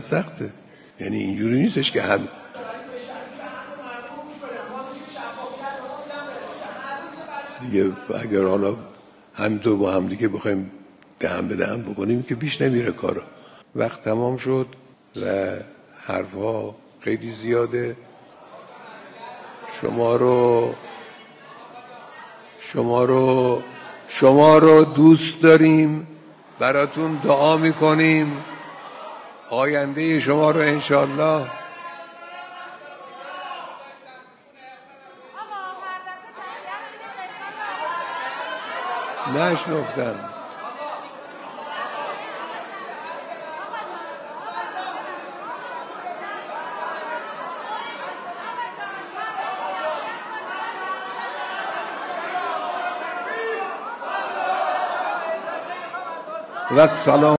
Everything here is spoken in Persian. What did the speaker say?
سخته. یعنی اینجوری نیستش که هم دیگه اگر حالا هم دو با هم دیگه بخوایم دهن به دهن بکنیم که بیش نمیره کارا. وقت تمام شد و حرفها خیلی زیاده. شما رو شما رو شما رو دوست داریم. براتون دعا می‌کنیم. آینده شما رو انشالله نشنفتم. و سلام